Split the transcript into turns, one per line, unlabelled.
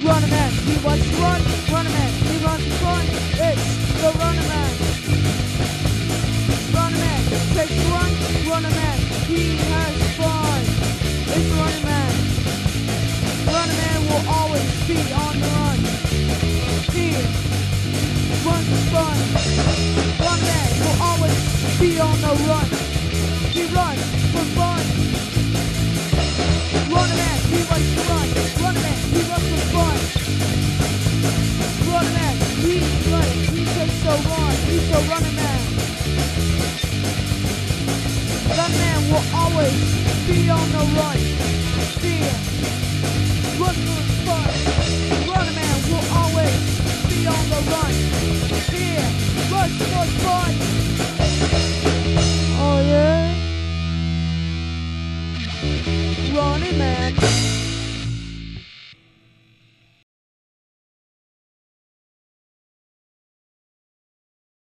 Runner man, he wants to run. Runner man, he runs for fun. It's the runner man. Runner man takes the run. Runner man, he has fun. It's the runner man. Runner man will always be on the run. He runs for fun. Runner man will always be on the run. He runs go run, you go running man. That man will always be on the run. Fear, running on fun. Running man will always be on the run. Fear, run for fun. Oh yeah. Running man.